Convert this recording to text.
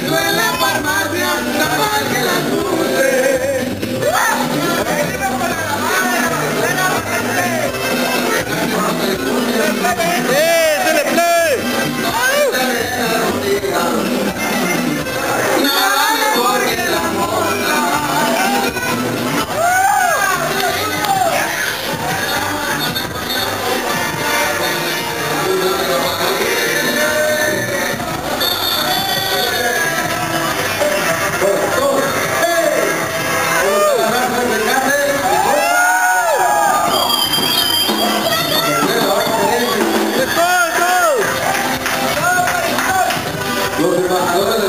Midland. Ahora